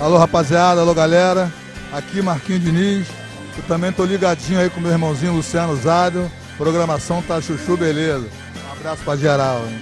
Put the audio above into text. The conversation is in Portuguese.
Alô, rapaziada, alô, galera. Aqui Marquinhos Diniz. Eu também tô ligadinho aí com meu irmãozinho Luciano Zado. Programação tá chuchu, beleza. Um abraço pra geral. Hein?